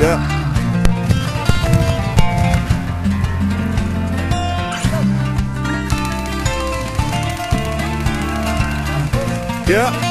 Yeah. Yeah.